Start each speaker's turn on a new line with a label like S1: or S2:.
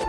S1: you